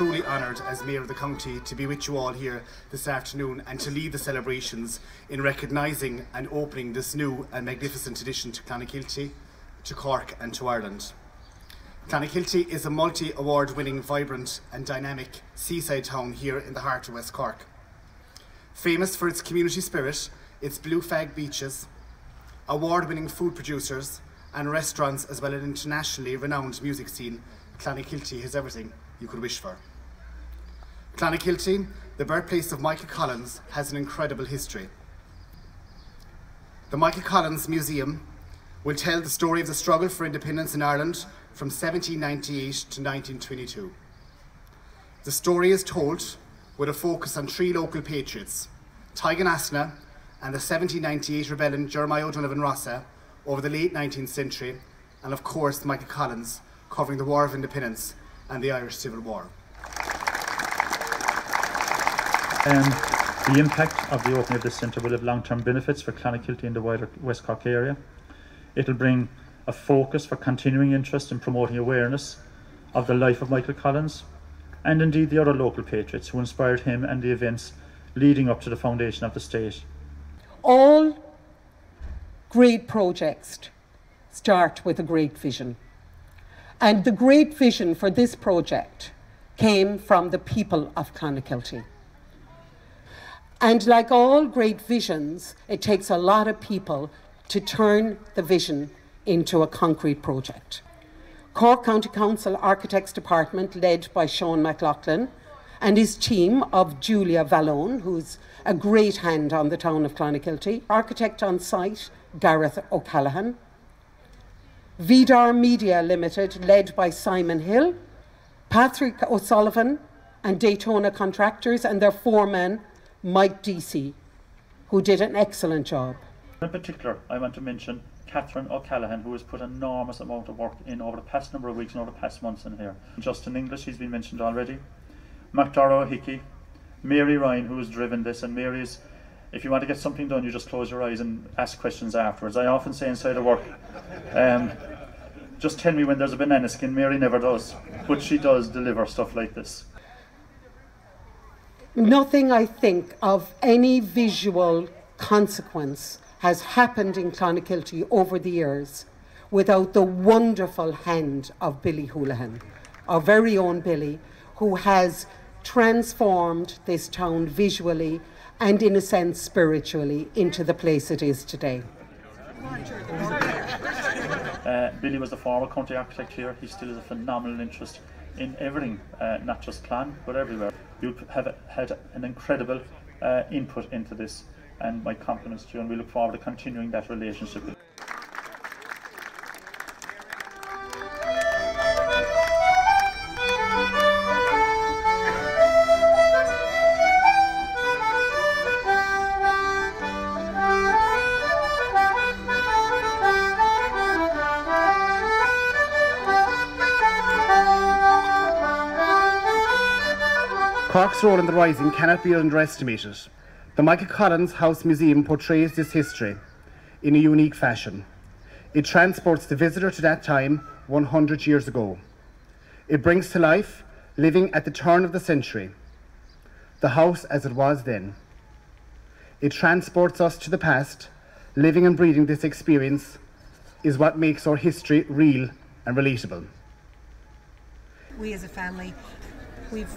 truly honoured as Mayor of the County to be with you all here this afternoon and to lead the celebrations in recognising and opening this new and magnificent addition to Clonakilty, to Cork and to Ireland. Clonakilty is a multi-award winning, vibrant and dynamic seaside town here in the heart of West Cork. Famous for its community spirit, its blue flag beaches, award-winning food producers and restaurants as well as an internationally renowned music scene, Clonakilty has everything you could wish for. Clonakilty, the birthplace of Michael Collins, has an incredible history. The Michael Collins Museum will tell the story of the struggle for independence in Ireland from 1798 to 1922. The story is told with a focus on three local patriots, Tadhg an Asna and the 1798 rebellion Jeremiah O'Donovan Rossa over the late 19th century, and of course Michael Collins covering the War of Independence and the Irish Civil War. Um, the impact of the opening of this centre will have long-term benefits for Clonakilty and the wider West Cork area. It'll bring a focus for continuing interest in promoting awareness of the life of Michael Collins and indeed the other local patriots who inspired him and the events leading up to the foundation of the state. All great projects start with a great vision. And the great vision for this project came from the people of Clonakilty. And like all great visions, it takes a lot of people to turn the vision into a concrete project. Cork County Council Architects Department, led by Sean McLaughlin, and his team of Julia Vallone, who's a great hand on the town of Clonakilty, architect on site, Gareth O'Callaghan, Vidar Media Limited, led by Simon Hill, Patrick O'Sullivan, and Daytona Contractors, and their foreman, Mike Deasy, who did an excellent job. In particular, I want to mention Catherine O'Callaghan, who has put enormous amount of work in over the past number of weeks and over the past months in here. Justin English, he's been mentioned already. MacDara Hickey, Mary Ryan, who has driven this, and Mary's if you want to get something done, you just close your eyes and ask questions afterwards. I often say inside of work, um, just tell me when there's a banana skin. Mary never does, but she does deliver stuff like this. Nothing, I think, of any visual consequence has happened in Clonakilty over the years without the wonderful hand of Billy Houlihan, our very own Billy, who has transformed this town visually and, in a sense, spiritually into the place it is today. Uh, Billy was the former county architect here. He still has a phenomenal interest in everything, uh, not just plan, but everywhere. You have had an incredible uh, input into this, and my compliments to you, and we look forward to continuing that relationship. Cork's role in the Rising cannot be underestimated. The Michael Collins House Museum portrays this history in a unique fashion. It transports the visitor to that time 100 years ago. It brings to life living at the turn of the century, the house as it was then. It transports us to the past. Living and breathing this experience is what makes our history real and relatable. We as a family, we've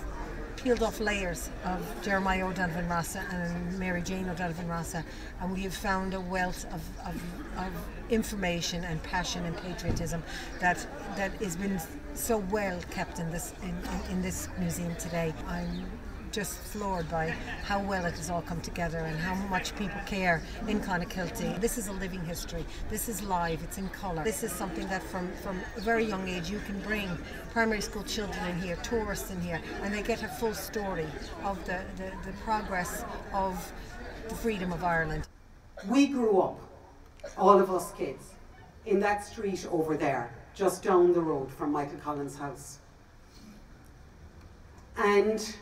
peeled off layers of Jeremiah O'Donovan Rossa and Mary Jane O'Donovan Rossa, and we have found a wealth of, of, of information and passion and patriotism that that has been so well kept in this in, in, in this museum today. I'm just floored by how well it has all come together and how much people care in Clonakilty. This is a living history. This is live. It's in colour. This is something that from, from a very young age you can bring primary school children in here, tourists in here, and they get a full story of the, the, the progress of the freedom of Ireland. We grew up, all of us kids, in that street over there, just down the road from Michael Collins' house. And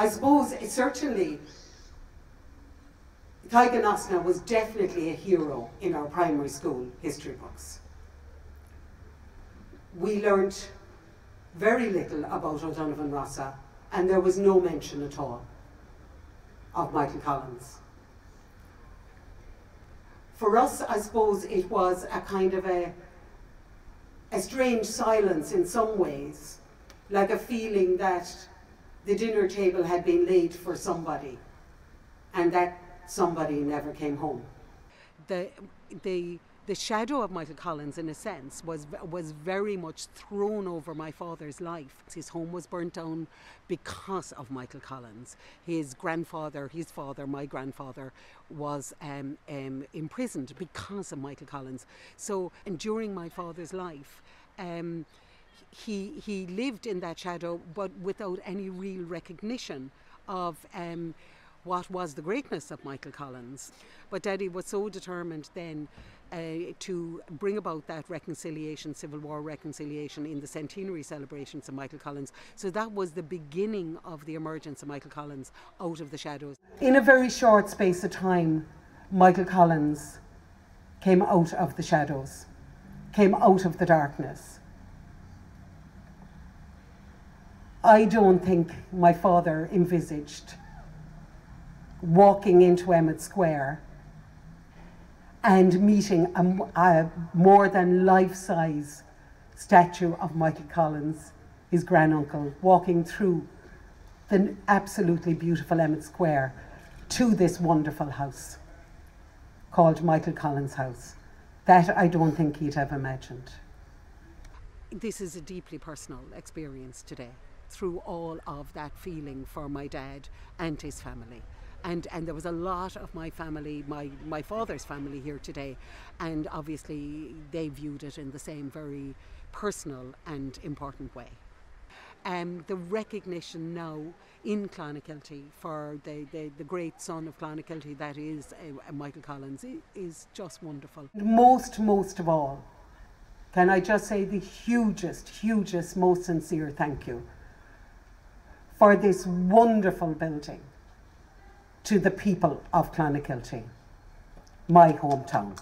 I suppose it certainly Tadhg an Asna was definitely a hero in our primary school history books. We learnt very little about O'Donovan Rossa, and there was no mention at all of Michael Collins. For us, I suppose it was a kind of a, a strange silence in some ways, like a feeling that the dinner table had been laid for somebody and that somebody never came home. The, the the shadow of Michael Collins, in a sense, was was very much thrown over my father's life. His home was burnt down because of Michael Collins. His grandfather, his father, my grandfather, was um, um, imprisoned because of Michael Collins. So, and during my father's life. Um, he, he lived in that shadow, but without any real recognition of um, what was the greatness of Michael Collins. But Daddy was so determined then uh, to bring about that reconciliation, Civil War reconciliation in the centenary celebrations of Michael Collins. So that was the beginning of the emergence of Michael Collins out of the shadows. In a very short space of time, Michael Collins came out of the shadows, came out of the darkness. I don't think my father envisaged walking into Emmet Square and meeting a, a more than life size statue of Michael Collins, his granduncle, walking through the absolutely beautiful Emmet Square to this wonderful house called Michael Collins House. That I don't think he'd have imagined. This is a deeply personal experience today through all of that feeling for my dad and his family and and there was a lot of my family my my father's family here today and obviously they viewed it in the same very personal and important way um, the recognition now in Clonakilty for the, the, the great son of Clonakilty that is uh, Michael Collins is just wonderful. Most, most of all, can I just say the hugest, hugest, most sincere thank you for this wonderful building to the people of Clonakilty, my hometown.